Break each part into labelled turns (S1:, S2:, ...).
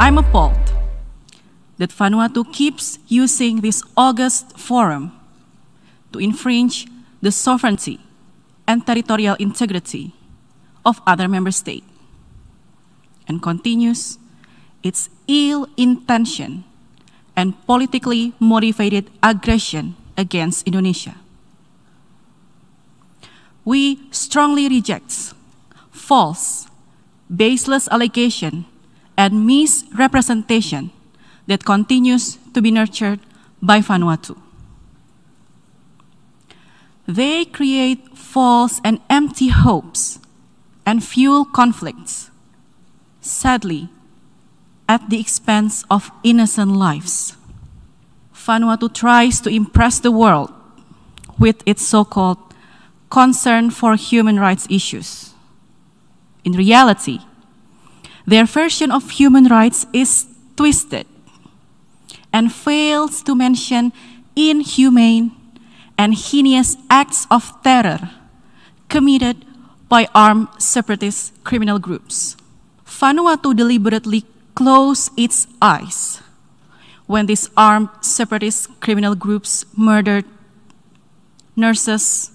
S1: I'm appalled that Vanuatu keeps using this august forum to infringe the sovereignty and territorial integrity of other member states and continues its ill intention and politically motivated aggression against Indonesia. We strongly reject false, baseless allegation and misrepresentation that continues to be nurtured by Vanuatu. They create false and empty hopes and fuel conflicts, sadly, at the expense of innocent lives. Vanuatu tries to impress the world with its so called concern for human rights issues. In reality, their version of human rights is twisted and fails to mention inhumane and heinous acts of terror committed by armed separatist criminal groups. Vanuatu deliberately closed its eyes when these armed separatist criminal groups murdered nurses,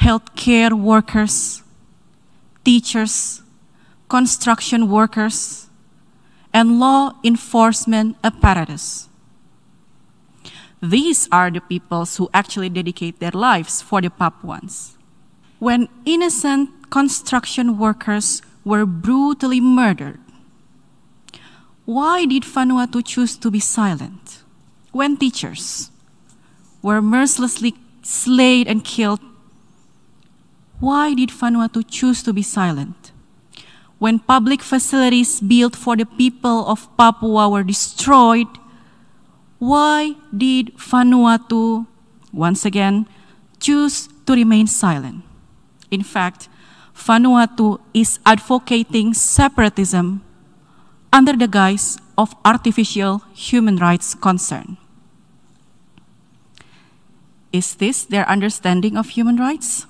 S1: healthcare workers, teachers, construction workers, and law enforcement apparatus. These are the peoples who actually dedicate their lives for the Papuans. When innocent construction workers were brutally murdered, why did Vanuatu choose to be silent? When teachers were mercilessly slayed and killed, why did Vanuatu choose to be silent? When public facilities built for the people of Papua were destroyed, why did Vanuatu, once again, choose to remain silent? In fact, Vanuatu is advocating separatism under the guise of artificial human rights concern. Is this their understanding of human rights?